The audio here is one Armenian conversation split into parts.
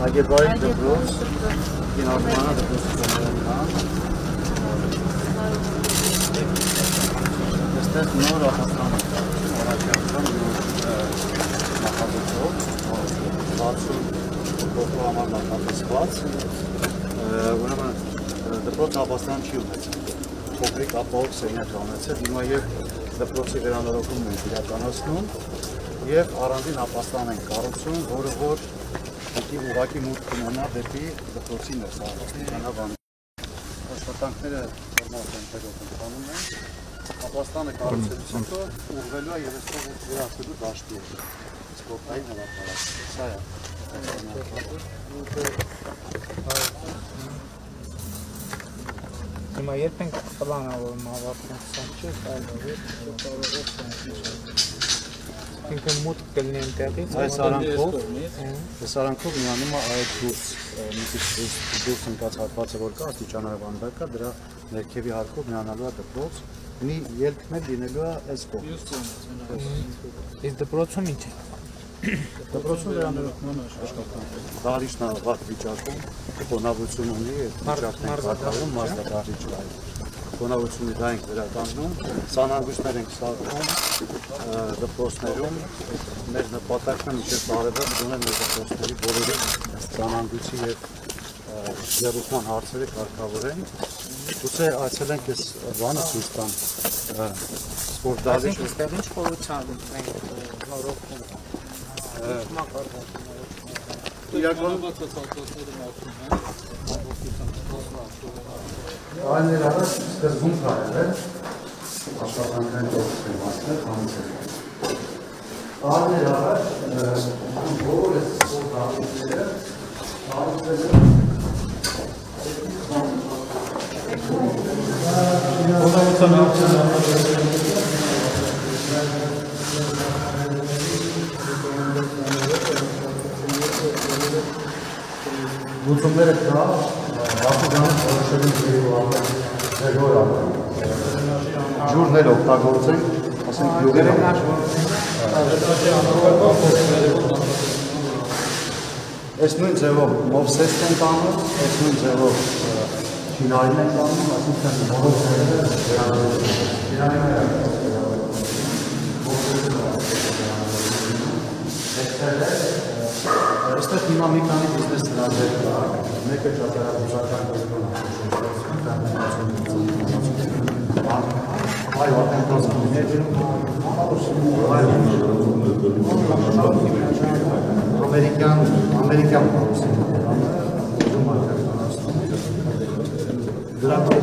Այգեբայի դպրոց, կինարմանը դպրոցի կողմերն Այստեղ նոր ապաստան առաջարկան նախագծով, 60 փոքր համար նախատեսված, ուրեմն դպրոց ապաստան չի ունեցել, փոքրիկ ապահով սենյակ ունեցել, հիմա եւ դպրոցի վերանորոգումն են իրականացնում եւ առանձին ապաստան են կառուցում, որը որ դեպի ուղակի մուտք կունենա դեպի դպրոցի ներս, աստիճանաբան։ Աշխատանքները ֆորմալ տեմպերով ընթանում են ապաստանը կառուցելուց հետո ուղղվելու է այստեղ վերածելու դաշտի է սպորտային հրապարակ։ Սա է։ Հիմա երբ ենք պլանավորում ավարտենք սա չէ, կարող է կարող է ինքն մոտ կլինի այնտեղից այս արանքով այս արանքով միանում է այդ դուրս մի քիչ դուրս ընկած հատվածը որ կա աստիճանարան բակա դրա ներքևի հարկով միանալու է դպրոց մի ելքն էլ լինելու է այս կողմից։ Իսկ դպրոցում ինչ է։ Դպրոցում վերանորոգման աշխատանք։ Դարիչն է վատ վիճակում, խոնավություն ունի, վիճակն է կատարում մարզադահլիճ լայ։ Խոնավությունը դա ենք վերականգնում, սանանգույցներ ենք սարքում դպրոցներում, մեր նպատակն է մինչև տարեվեր դունել մեր դպրոցների բոլորի սանանգույցի եւ ջերուցման հարցերը կարգավորեն Գուցե այցելենք այս բանը ցույց տան սպորտ դահլիճը։ Այսինքն այստեղ ինչ խորհրդան մենք նորոգում Իրականում Այլներ առաջ սկզբում կարել է աշխատանքային տոքսի մասը հանցել։ Այլներ առաջ բոլոր այս դահլիճները հանցել են Լուծումները կա, Բաքուգանը որոշելու ձևով ապրել, ձևով ապրել։ Ջուրն էլ օգտագործենք, ասենք յուղերը։ Այս նույն ձևով մովսեստ են տանում, այս նույն ձևով ֆինալին են տանում, այսինքն բոլոր ձևերը Այստեղ հիմա մի քանի բիզնես ծրագրեր կա, մեկը ճարտարապետական կողմն այո, արդեն ամերիկյան ամերիկյան փոխսին դրանք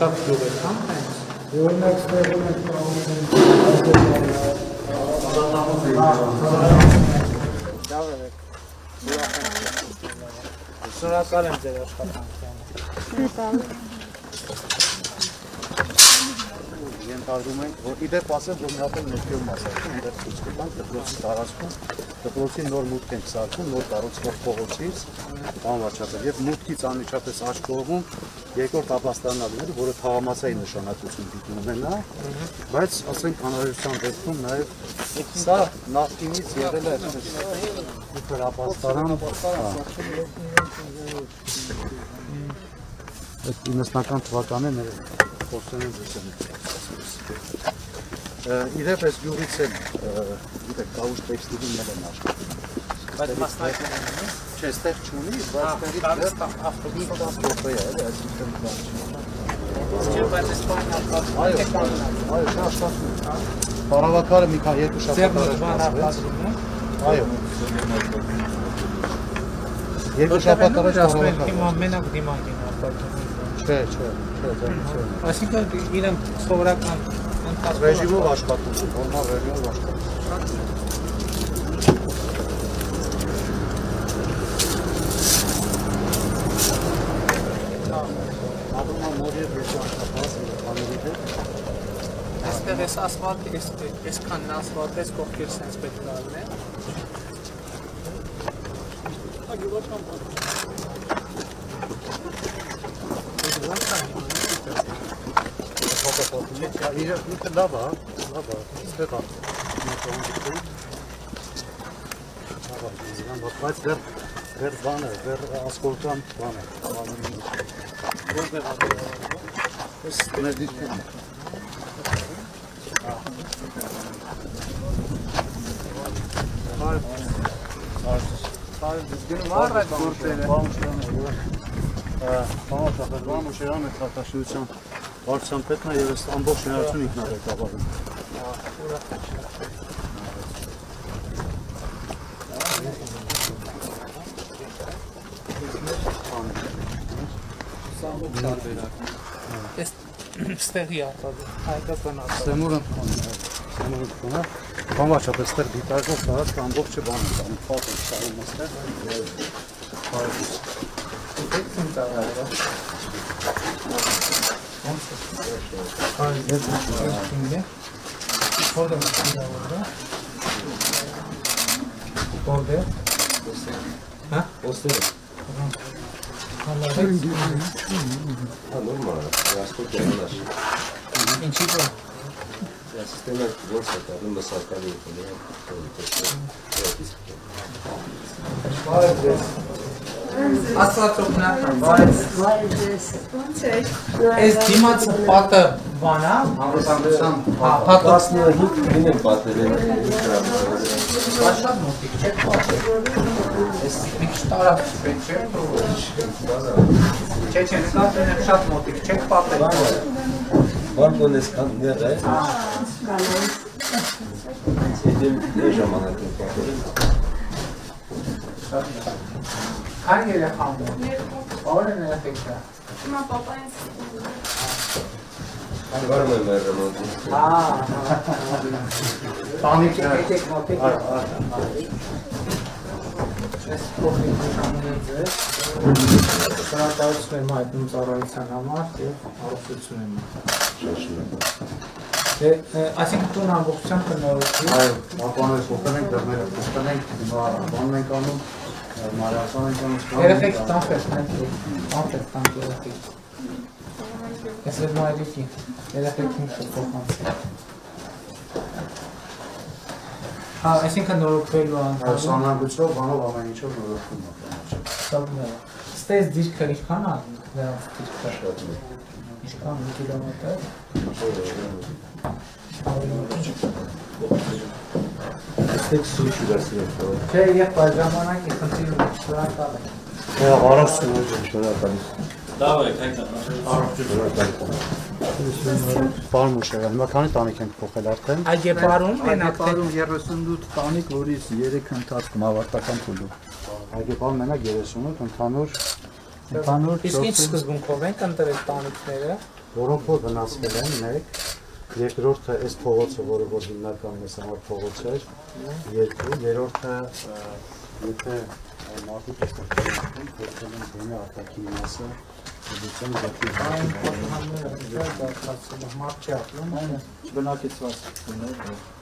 շատ շատ յուղ է կամ Օրինակ ստեղում ենք Շնորհակալ եմ ձեր աշխատանքին։ ենթարկում ենք, որ իդեպ ասել, որ մի հատ ներքևում ասացում, իդեպ ցույց կտանք դպրոցի տարածքում, դպրոցի նոր մուտք ենք սարքում, նոր կառուցվող փողոցից, անվաճառել եւ մուտքից անմիջապես աջ կողմում երկրորդ ապաստանն ալիներ, որը թաղամասային նշանակություն պիտի ունենա, բայց ասենք անհրաժեշտության դեպքում նաեւ սա նախկինից եղել է այսպես իբր ապաստան, այդ 90-ական թվականին խոսել են դեսել իրեւ այս գյուղից էլ գիտեք կաուշ տեքստիլին մել են աշխատում Բայց մասնակցել են ունի։ չէ այստեղ չունի բայց տեղից ավտոբուս տրանսպորտը է այսինքն բան Չէ, բայց Իսպանիա այո այո շատ շատ Պարավակարը մի քան երկու շաբաթ է։ այո երկու շաբաթ առաջ ասում են Պարավակարը հիմա մենակ դիմանքին արտադրում։ չէ չէ չէ չէ Այսինքն իրենք սովորական ռեժիմով աշխատում նորմալ ռեժիմով աշխատում։ Ադոմա մորի հետ աշխատած է բաների հետ։ Այստեղ էս ասֆալտը, էս էսքան ասֆալտ էս կողքեր sense պետք է լինի։ Իրը ինքը լավ է, լավ է, ստեղ է։ Լավ է, բայց դեռ դեռ բան է, դեռ ասկոլտան բան է։ Որտեղ է։ Էս մեր դիպքում։ Գնում առ այդ գործերը։ Բան շերանը կատաշիության վարչության պետն է եւ այս ամբողջ ներառություն ինքն է ղեկավարում։ Այս ստեղի արտադրում, հայկական արտադրում։ Ստեմուրը տոնա, բանվաճապ էստեղ դիտարկով տարածք ամբողջը բան է, ամփոփ է, շարում էստեղ եւ բարի։ Ինչ է դա ստեղ։ Դեպքն տարածը։ Այ դեպքն է։ Որտե՞ղ է դա։ Որտե՞ղ։ Հա? Ոստերը։ Հալարեց։ Հա, նորմալ է։ Ասկոտ յանаш։ Ինչի՞ դա։ Սիստեմը ոնց է դառնում մսակալի Աստված օգնական, բայց Ոնց է։ այս դիմացը պատը բանա, Հանրապետության հա, պատը 15 գինեն պատերեն շատ մոտիկ չէ պատը։ Այս մի քիչ տարած պետք չէ, չէ, չէ, նկատել եմ շատ մոտիկ չէ պատը։ Բանկոն էս կաններ է։ Իդեմ դե ժամանակը պատերեն։ Քան երեխա ունի։ Որը երեխա։ Հիմա պապային Վարում եմ մեր ռեմոնտը։ Հա։ տանիք է։ Եկեք մոտիկ։ Ես փոխիկ ժամանակ ձեզ։ Շնորհակալություն եմ հայտնում ծառայության համար եւ առողջություն եմ։ Դե, այսինքն տուն ամբողջությամբ կնորոշվի։ Այո, ապաներ փոխենք, դռները փոխենք, հիմա բան ենք անում, մարասան ենք անում։ Երեխեք տանֆեր, տանֆեր, տանք երեխեք։ Ես էլ մայրիկի, երեխեք ինչ փոխանցի։ Հա, այսինքն նորոգվելու անդամ։ Սանագուցով բանով ամեն ինչով նորոգվում է։ Սա Ստես դիրքը ինչքան է դրանց դիրքը։ Ինչքան մի կիլոմետր։ Ստեք սուշ ուրասիրել։ Չէ, եւ բայց ժամանակի խնդիրը շնորհակալ եմ։ Դա առողջություն է։ Շնորհակալություն։ Պարոն Մուշեղյան, հիմա քանի տանիք ենք փոխել արդեն։ Այգեպարում մենակ թե Այգեպարում 38 տանիք, որից 3 ընթացքում ավարտական փուլում։ Այգեպան մենակ 38 ընդհանուր Ընդհանուր Իսկ ինչ 4 սկզբունքով են ընտրել տանիքները։ որոնք որ վնասվել են մեկ, երկրորդը այս փողոցը, որը որ հիմնական մեզ համար փողոց էր, երկու, երրորդը եթե մարդիկ ստեղծեն, փոխել են դեմի արտաքին մասը, դուքան դեպի Այն պատմանները դեռ դարձածում մարդ չի ապրում, այն բնակեցվածություններ։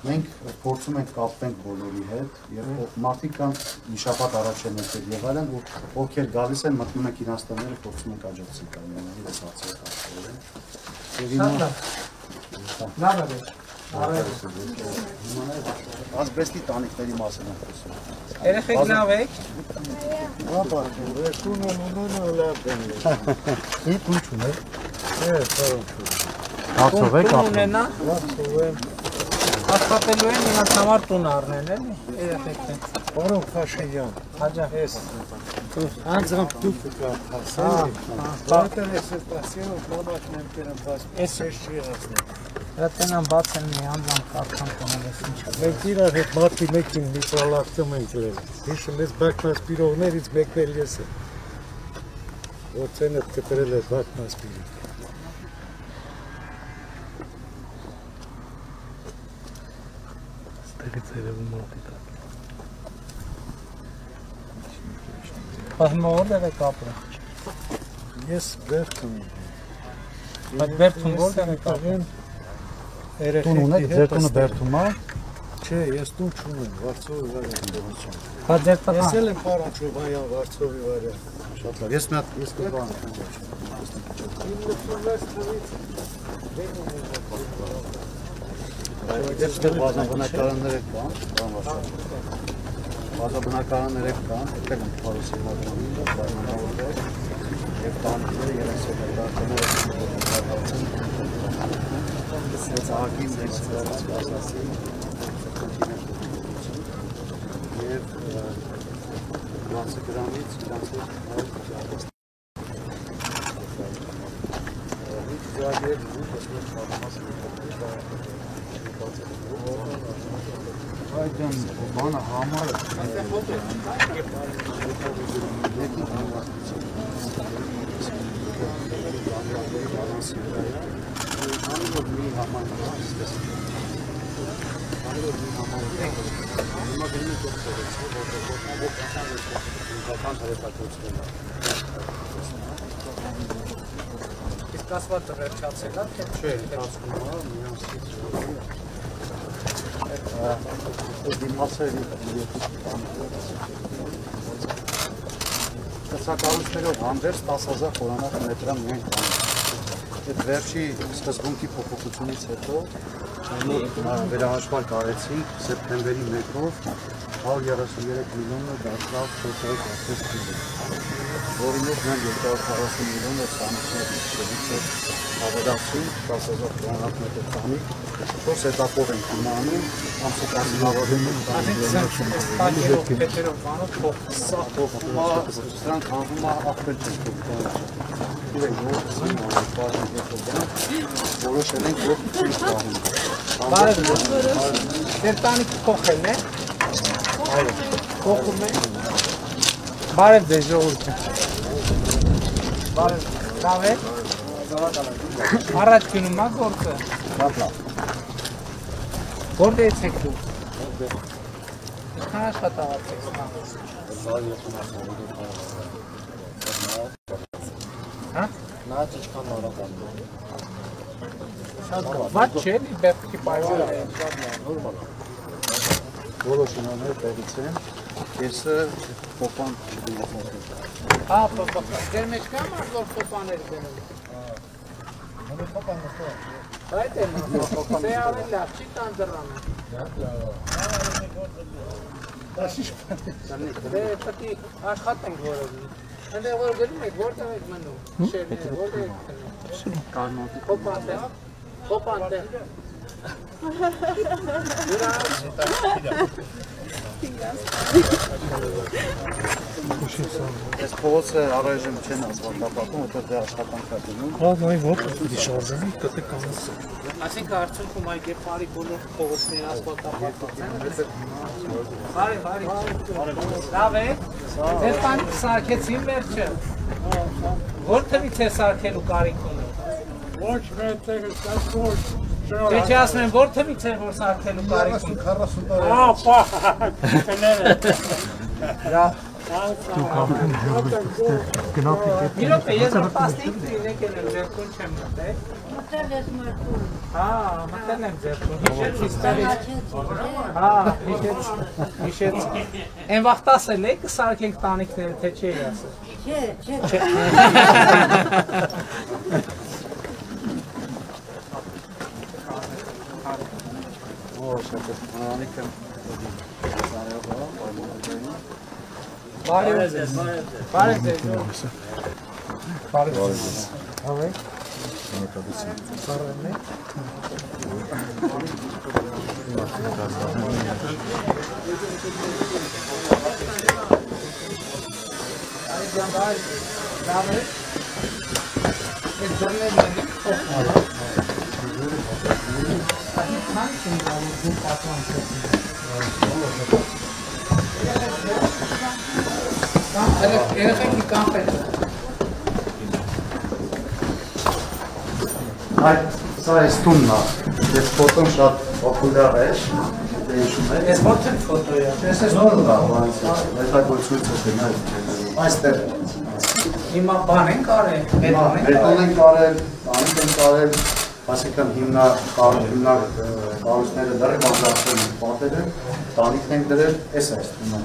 Մենք փորձում ենք կապենք բոլորի հետ եւ մարդիկ կան մի շաբաթ առաջ են եկել եւ այլն ու ովքեր գալիս են մտնում են իրաստանները փորձում ենք աջակցել կանոնների այս հարցերը կապել։ Եվ հիմա լավ։ է։ ասբեստի տանիքների մասին ենք խոսում։ Երեխեք լավ եք։ Ապա, ռեստուրանը ունենա լավ դեմի։ Ինչ ինչ ունե։ Է, բարոք։ Հացով եք ապրում։ ունենա։ Լավ եմ։ Աշխատելու են իրանց համար տուն առնել էլի։ Երեխեքն։ Բարոք Փաշինյան։ Հաջող։ Ես անձամբ դուք կա հասել։ Բանը ես ստացիով մոնակ նեմքերն բաց։ Ես- ես չի հասնել։ Հրատենան բաց են մի անձամբ կարքան տոնես ինչ։ Մենք իրար հետ մարտի մեկին միտրալակտում ենք գրել։ Հիշում ես բակնասպիրողներից մեկն էլ ես եմ։ Որ ցենը կտրել է բակնասպիրի։ Ստեղից երևում մոտի տա։ հիմա որտեղ եք ապրում։ Ես վերթում եմ։ Բայց Բերթում որտեղ եք ապրում։ Տուն ունեք, ձեր տունը Բերթում է։ Չէ, ես տուն չունեմ, Վարշավի վարյա։ Բա ձեր տղան։ Ես էլ եմ Փարաջով այա Վարշավի վարյա։ Շատ լավ։ Ես մի հատ ես կբան եմ։ 96 թվից Ես դեռ բազմաբնակարաններ կան, բան Վարշավի։ Բազմաբնակարաններ կան, եկել են Փարոսի վարժանին, պայմանավորվել եւ տանիքները երես սովետականները Սենց ագին մեծ դարած բազասի եւ իրանցը գրամից իրանցը նոր ճարտաստ Զարգեր ու ես պատմած Այդան բանը համարը Անի որ մի համարը նա, այսպես։ Անի որ մի համարը հիմա գնում ենք դոկտորից, որտեղ որտեղ կան հրետակոծները։ Իսկ ասված վերջացել է թե Չէ, ընթացքում է, միանցից Այդ դիմացերի Կցակառույցներով հանդերձ 10000 խորանակ մետրա միայն կան։ Այդ վերջի սկզբունքի փոփոխությունից հետո վերահաշվար կարեցինք սեպտեմբերի 1-ով 133 միլիոնը դարձավ 410 միլիոն որի մեջ մենք 240 միլիոնը սանուցներ շեվիցը ավելացում 10000 քառակմետր տանի, որս հետապով են անում, ամսականավորում են տանում։ Պետերով անում փոխսա փոխումա, դրանք անում է ապերտիկում։ Իրեն գործում է բաժին հետո որոշել են որ ինչ տանում։ Բարև դուրս։ Երտանիք փոխելն է։ Այո, փոխում է։ Բարև ձեզ ժողովուրդ։ Բարև, լավ է։ Առաջ գնում ա գործը։ շատ լավ Որտե՞ց եք դու։ Ինչքան աշխատավարձ եք ստանում։ Հա? Նա ճիշտ նորական։ Շատ լավ։ Ված չէ, բերքի պայմաններ են։ Նորմալ։ բոլոր շինանները տեղից են կեսը փոփան դիմացել Հա, պապա, ձեր մեջ կա մարդ որ փոփաներ դնում։ Այդ է մոփան։ Դե արել լավ, չի տան դրանը։ Դաշիշ։ Դե է աշխատենք որովի։ Այնտեղ որ գնում եք, որտեղ եք մնում։ Շերները, որտեղ եք մնում։ կանոն Փոփանտեղ։ Փոփանտեղ։ Դրա Այս փողոցը առայժմ չեն ասֆալտապատում, որտեղ դե աշխատանք է դնում։ Հա, նայ ոք դիշարժանի կտե կանս։ Այսինքն արդյունքում այդ երբարի բոլոր փողոցները ասֆալտապատված են։ Բարի, բարի։ Լավ է։ Ձեր բան սարքեցին վերջը։ Որ թվից է սարքելու կարիք ունի։ Ոչ մետեղ ստաց ոչ։ Դե չի ասում են որ թվից է որ սարքելու կարիք ունի։ 40 տարի։ Ահա, պա։ Կները։ Մի րոպե, ես 15 լինեք եմ ձերքուն չեմ մտել։ Մտել ես մարդու։ Հա, մտել եմ ձերքուն։ Հիշեց իստարից։ Հա, հիշեց, հիշեց։ Այն վաղտ ասել եք սարքենք տանիքները, թե չի ասել։ Չէ, չէ։ Որ շատ հանրանիքը զարեով է, պայմանավորային։ Բարև ձեզ, բարև ձեզ։ Բարև ձեզ։ Հավե։ Բարևն է։ Այդյան բարև։ Լավ է։ Այդ դռներն են փոխվել։ Այդ քան չեն գալու դու պատման Երեխեքի կանխել։ Այդ սա է ստունն է։ Ես ֆոտոն շատ պոպուլյար է։ հիշում եք։ Ես ո՞նց եմ ֆոտոյա։ Ես ես նոր դա բանից հետագործույցը դնել այստեղ։ Հիմա բան ենք արել, Հիմա բետոն ենք Բետոն արել։ են կարել, տանիք են կարել, Այսինքն հիմնա հիմնա կառույցները դեռ են պատերը, տանիքն են դրել, էս է հիմա։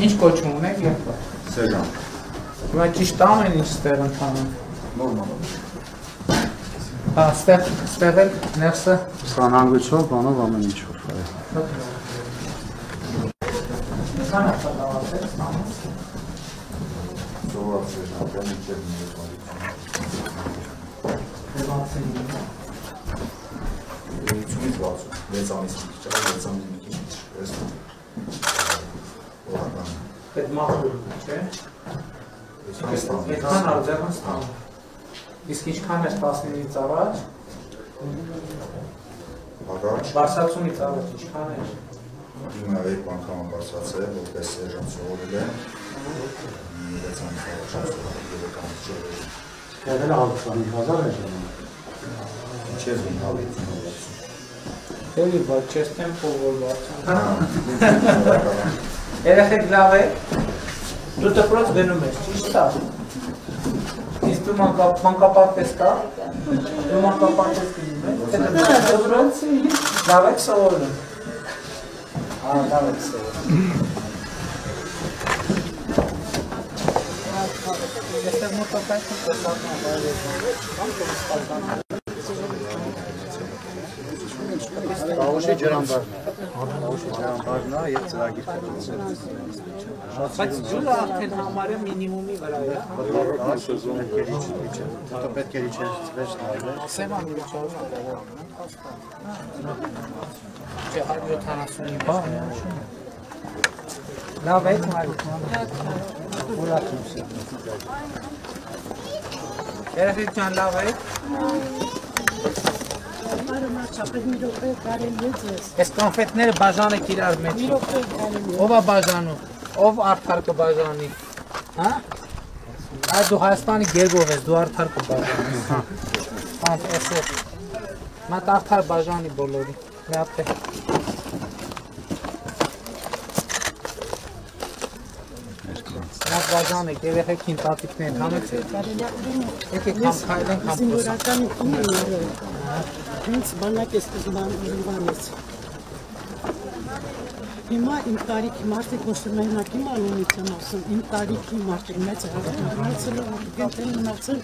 Ինչ կոչում ունեք երբ։ Սերժան։ Հիմա ճիշտ ամեն ինչ ստեղ ընթանում։ Նորմալ։ Հա, ստեղ ստեղ էլ ներսը Սանհանգույցով, բանով ամեն ինչով։ այո։ քան է պատահել։ Սովորած Սերժան, բանի չեմ նույնիսկ։ Չունից 60, 6 ամիս մի քիչ, 6 ամիս էս օրական։ Այդ մախուր, չէ՞։ Հայաստան։ Այդքան Ադրբեջանստան։ Իսկ ինչքան է 19-ից առաջ, Հակառակ Բարսացունից առաջ ինչքան է։ Հիմա երբ անգամ բարձրացել, որպես Սերժան սովորել եմ, 6 ամիս առաջ սովորել եմ շորեր։ Եղել է 55000 է ժամանակ։ Ինչեզ մի նորից։ Էլի բայց չես տեմպո որ բարձր։ Երեխեք լավ է։ Դու դպրոց գնում ես, ճիշտ է։ Իսկ դու մանկապ մանկապարտեզ կա։ Դու մանկապարտեզ գնում ես։ Թե դպրոց լավ եք սովորում։ Ահա լավ եք սովորում։ Այստեղ մոտակայքը տեսանա, Տավուշի ջրամբարն է։ Տավուշի ջրամբարն է եւ ծրագիր կայացել։ բայց ջուրը արդեն համարը մինիմումի վրա է։ Դա սեզոն կերիչ է։ Դա պետք է իջել վեճ նայել։ Սեման միջոցով Չէ, 170-ի բա։ Լավ է, Մարիկ։ Ուրախություն։ Երեխեք ջան, լավ է։ Այս կոնֆետները բաժանեք իրար մեջ։ Ով է բաժանում։ Ով արդար կբաժանի։ Հա? Այ դու Հայաստանի գերբով ես, դու արդար կբաժանես։ Հա։ Հա, էսը։ Մատ արդար բաժանի բոլորի։ Մի հատ է։ Մատ բաժանեք, երեխեքին տատիկներին ուրեմն Եկեք համ քայլենք, համ խոսենք։ զինվորական ուղին Հենց բանակ սկզբան զինվանից։ Հիմա իմ տարիքի մարդիկ ոչ թե մենակ իմ անունից եմ ասում, իմ տարիքի մարդիկ մեծ հավաքնացել են, գտել մնացել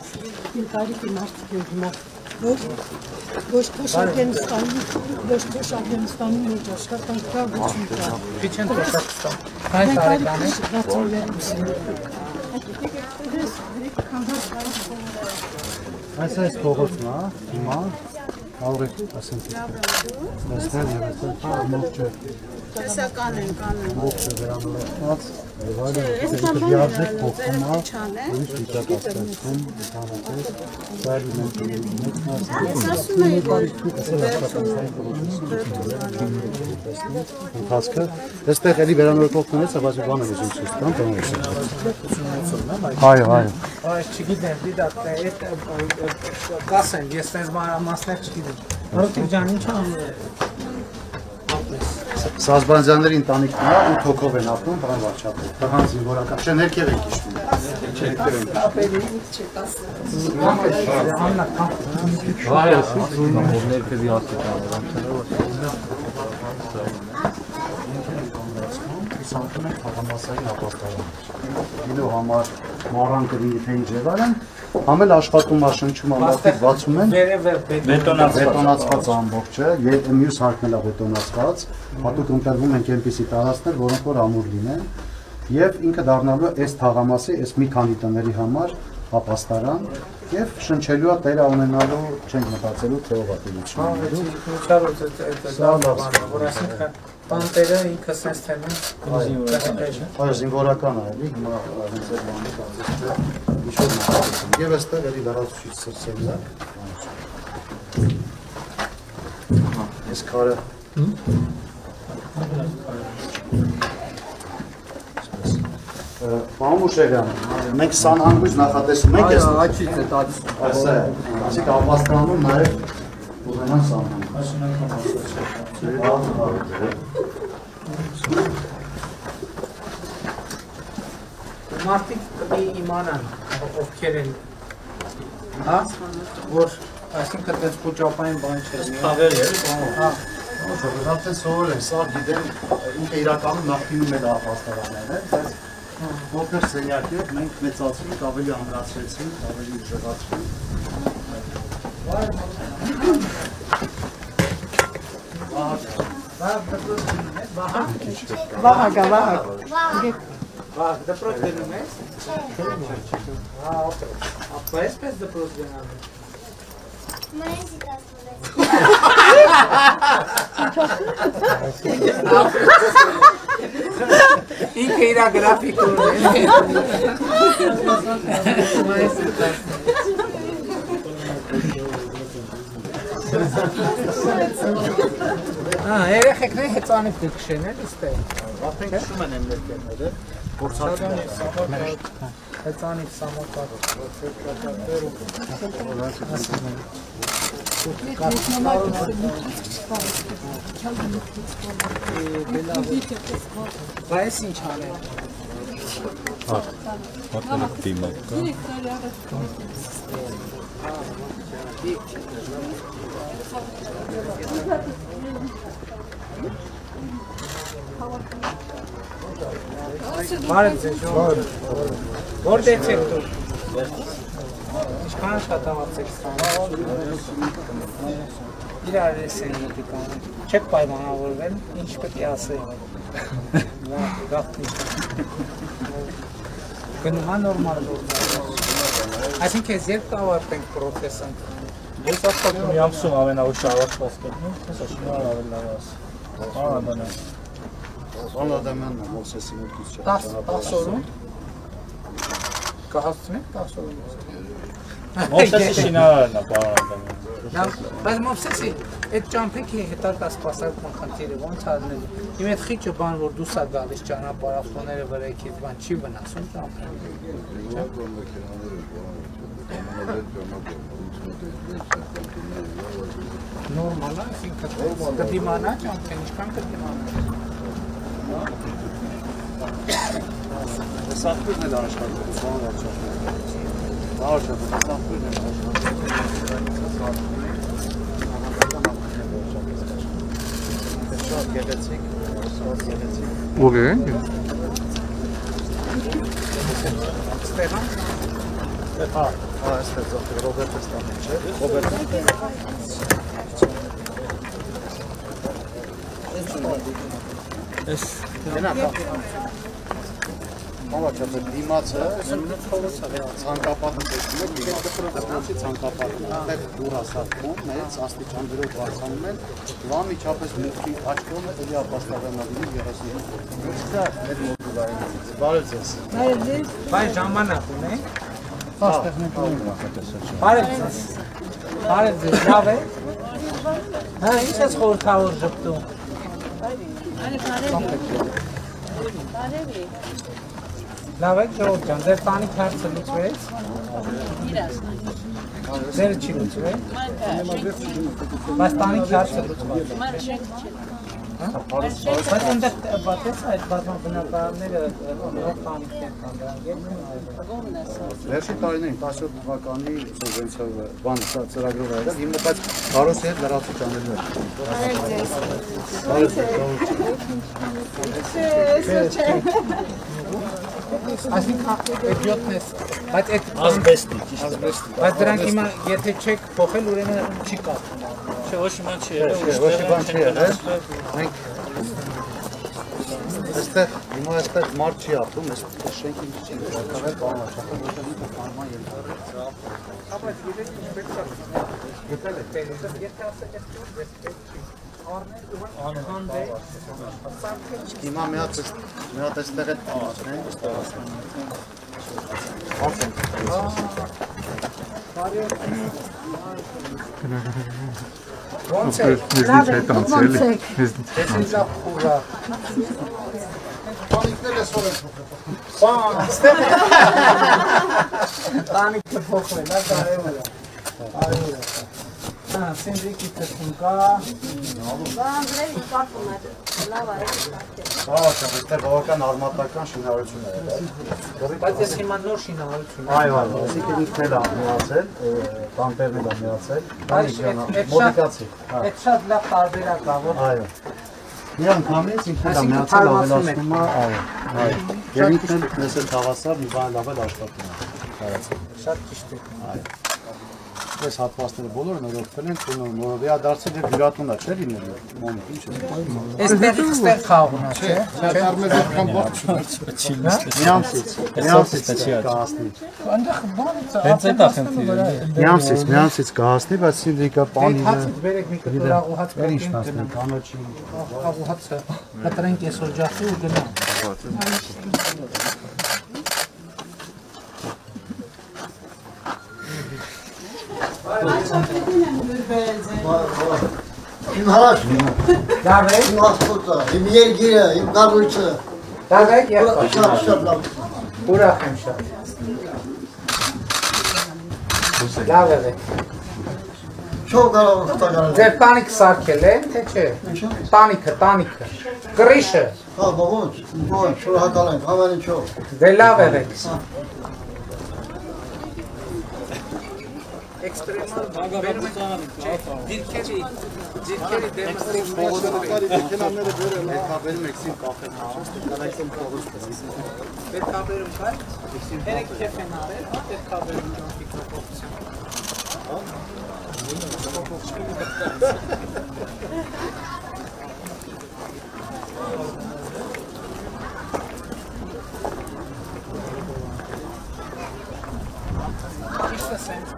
իմ տարիքի մարդիկ են հիմա։ Ոչ ոչ թե Շագենստանի, ոչ թե Շագենստանի մեջ աշխատանք կա, ոչ մի կա։ Քիչ են տեսակստան։ Քանի տարեկան է։ Այս այս փողոցն է, հիմա կարող եք ասենք տեսնել եւ ասել ամբողջը Տեսական են կանեն։ ամբողջը վերանորոգված է չան է։ ուրիշ վիճակ է ստացվում ընդհանրապես դա մենք Ես ասում եի, որ ընթացքը այստեղ էլի վերանորոգող է բայց բանը ուզում ցույց տամ բանը այո այո Այս չգիտեմ, դիդա, այդ կասեն, ես այս մանրամասներ չգիտեմ։ Ռոթիկ ջան, ինչ անում է։ Սազբանյանների ընտանիքն է 8 հոգով են ապրում բան վարչապետ տղան զինվորական չէ ներքև են քիշում Սանտում են թաղամասային ապաստարաններ։ Գինու համար մառան կրինի թե ինչ եղան համել աշխատում աշնչում ամարտիկ 60 են, բետոնացված։ բետոնացված ամբողջը, եւ մյուս հարկն էլ է բետոնացված, հատուկ ընտրվում են այնպիսի տարածքներ, որոնք որ ամուր լինեն, եւ ինքը դառնալու է այս թաղամասի, այս մի քանի տների համար ապաստարան եւ շնչելու է տերը ունենալու չենք մտածելու թե ով է Չարոց այդ լավ որ ասենք տանտերը ինքը sense թենում զինվորական։ Այո, զինվորական է, էլի հիմա հենց այդ բանը կարծես ինչ որ նախատեսում։ Եվ այստեղ էլի լարացուցիչ սրսենյակ։ Հա, այս քարը Պարոն Մուշեղյան, մենք սանհանգույց նախատեսում ենք այս Աչից է տալիս։ Ասա, ասիկ ապաստանում նաև ունենան սանհանգույց։ Մարդիկ կդի իմանան ովքեր են Հա? Որ այսինքն դες փոճապային բան չէ։ Խաղեր է։ Հա։ Ոչ, արդեն սովոր եմ, սա գիտեմ, ինքը իրականում նախկինում էր ապաստարաններ, է, բայց փոքր սենյակի հետ մենք մեծացրինք, ավելի ամրացրեցինք, ավելի ուժեղացրինք։ Վահ դպրոց գնում ես, վահա։ Վահագա, վահագ։ Վահ դպրոց գնում ես։ Հա, օքեյ։ Ապա այսպես դպրոց գնալու։ Մայիսի 16 Ինքը իր գրաֆիկ ունի։ Ահա, երեխեքները հեծանիվ դիքշեն էլ իստե։ Արդեն քշում են այն ներկերները, փորձացում են։ Հեծանիվ սամոթար։ Բայց ինչ անել։ Բարև ձեզ ժողովուրդ։ Որտե՞ց եք դուք։ Ինչքան աշխատավարձ եք ստանում։ Իրար ես են մոտի կանոն։ Չեք պայմանավորվել, ինչ պետք է ասել։ Լավ, գաղտնի։ Գնում է նորմալ նորմալ։ Այսինքն ես երբ կավարտենք պրոցեսը։ Ես ասում եմ ամսում ամենաուշ ավարտված կլինի, հեսա շնորհ ավելի լավ աս։ Ահա բանա։ Ան Ադամյանն է Մովսեսի մուտքից 10 10 օրում կհասցնենք 10 օրում։ Մովսեսի շինարարն է Լավ, բայց Մովսեսի այդ ճամփեքի հետարկա սպասարկման խնդիրը ո՞նց արնելու։ Իմ այդ խիճը բան որ դուս է գալիս ճանապարհ ավտոները վրայքից բան չի վնասում ճամփը։ Նորմալ է, այսինքն կդիմանա ճամփեն, ինչքան կդիմանա։ Սախտուրն էլ աշխատում, բան վարչապետ։ Վարչապետ, սախտուրն էլ աշխատում։ Շատ գեղեցիկ, շատ գեղեցիկ։ Ուղի է։ Ստեփան, Հա, հա, այստեղ զոհ Ռոբերտը ստանում չէ։ Ռոբերտը Էս Գնա, հա։ Մավաճապետ դիմացը ցանկապատը տեսնում եք դիմացը դեպի ցանկապատը այնտեղ դուր ասարկում մեծ աստիճան դրով բարձանում են լամիջապես մուտքի աչքով էլի ապաստավանալու 35 Դա այդ մոդուլային բարև ձեզ բայց ժամանակ ունենք։ Բարև ձեզ։ Բարև ձեզ, լավ է։ Հա, ինչ ես խորհրդավոր ժպտում։ Լավ է, ժողովուրդ ջան, ձեր տանի քարցը լուծվեց։ Ձերը չի լուծվել։ Բայց տանի քարցը լուծված է։ Բայց այնտեղ բացես այդ բազմա բնակարանները նոր տանիքներ կան, են արվել։ Վերջին տարիներին 17 թվականի սուբվենցիա բան ծրագրով եղել հիմա բայց կարոսի հետ լրացուցիչ անելու է Բարև ձեզ Այսինքն այդ յոթն է, բայց այդ ազբեստի, ճիշտ է։ բայց դրանք հիմա եթե չեք փոխել, ուրեմն չի կապ։ Չէ, ոչ մի բան չի եղել։ ոչ մի բան չի եղել մենք այստեղ հիմա այստեղ մարդ չի ապրում այս շենքի մեջ չի կարգավել բան աշխատել ոչ մի կողման ենթարկել Ապա երեք պետք է գտել է եթե ասեք այդ ինչ ես պետք չի։ Հիմա մի հատ մի հատ այստեղ էլ անցնեն ոնց է։ Ես ինչ հետ անցել։ Ես Ես ինձ ապուրա։ Բան, ստեղ։ Տանիքը փոխվել, դա կարևոր է։ Կարևոր է։ Սենդրիկի թվում կա։ Անդրեյ կապում է։ Լավ է։ Հա, այստեղ բավական արմատական շինարարություն է եղել։ Բայց ես հիմա նոր շինարարություն Այո, այո, այսինքն ինքն էլ է միացել, բամպերն էլ է միացել։ Այս այդ շատ մոդիկացի։ այդ շատ լավ տարբերակ է, որ այո։ Մի անգամից ինքն էլ է Այսինքն միացել, թարմացնում եք։ ավելացնում է, այո։ Այո։ Եվ ինքն էլ մեզ էլ հավասար մի բան լավ աշխատում է։ Կարացել։ շատ ճիշտ է։ Այս հատվածները բոլորը նորոգվել են, տունը նորովիա դարձել եւ հյուրատուն է, չէ՞ լինելու։ Մոմենտ ինչ է։ Այստեղ այստեղ խաղում է, չէ՞։ Միամսից, միամսից կհասնի։ Այնտեղ բանից է։ Հենց այդ է խնդիրը։ Միամսից, միամսից կհասնի, բայց սինդիկա պանինը Հացից բերեք մի կտոր աղուհաց Էլ ինչ մասն գնամ։ կանոչի։ Աղուհացը կտրենք այսօր ջախի ու գնամ։ Իմ հարաշ, Լավ է։ իմ աստվածը, իմ երգիրը, իմ գարույցը, Լավ է, երբ շատ լավ։ ուրախ եմ շատ։ Լավ է։ Չո կարող օգտակարել։ Ձեր տանիք սարքել է, թե չէ։ Տանիքը, տանիքը։ Կրիշը։ Հա, ողջ, ողջ, շնորհակալ ենք, ամեն ինչով։ Դե լավ է վեք։ Էքստրեմալ բաղավարության դիրքերի դիրքերի դեմը Հետաբերում եք սին կաֆե կանայքին փողոց պետքաբերում կա։ Երեք քեֆ են արել, հա, պետքաբերում ջանքի կողմության։ Ճիշտ է սենց։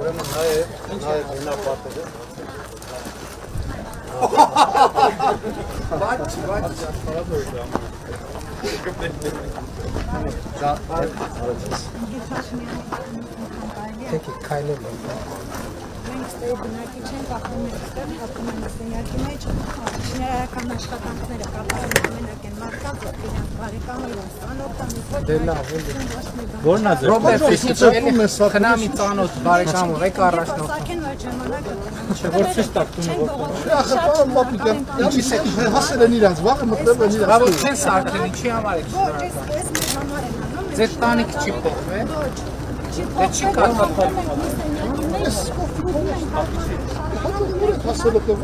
Ուրեմն նա է, նա է բնապատերը։ Բաց, բաց։ Թեքի քայլել է։ Մենք ստեղ բնակիչ ենք, ապրում ենք ստեղ, ապրում ենք սենյակի մեջ, շինարարական աշխատանքները կատարում ամենակ են մարդկանց, որ իրենք բարեկամներ են, ծանոթան, Դե լավ, էլի։ Որն է ձեր։ Ռոբերտ Ֆիստոչելի խնամի ծանոթ բարեկամով եք առաջնորդ։ Ժամանակը Որ ցույց տակ տունը որ։ Ինչի՞ է հասել են իրանց, վաղը մտնել են իրանց։ որ չեն սարքել, ինչի համար եք ոչ, ես ես մեր համար եմ անում, ես Ձեր տանիք չի փոխվել։ չի Դե չի կարող փոխվել ենք մի սենյակի մեջ, փոխվում ենք Հասել եք ոչ։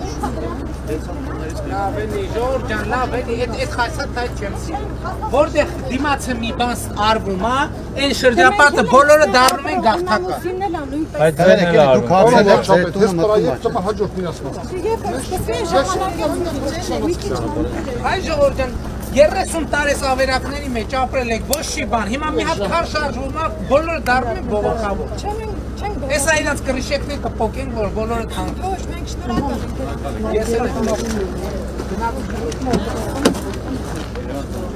Լավ էլի, Ժորժ ջան, լավ էլի, այդ այդ խասած այդ չեմ սիրում։ Որտեղ դիմացը մի բան արվում է, այն շրջապատը բոլորը դառնում են նույնպես Այդ դրն էլ արվում։ չափ է, տունը դες մտնում պրայեք է։ տպա հաջորդ մի քիչ Այ Ժողովուրդ ջան, 30 տարես ավերակների մեջ ապրել եք, ոչ չի բան։ Հիմա մի հատ քար շարժվում է, բոլորը դառնում են բողոքավոր։ չեմ չենք Էս է իրանց կրիշեկներ կփոկեն, որ բոլորը թանկ։ Ոչ, մենք շնորհակալ ենք։ Ես էլ եմ 12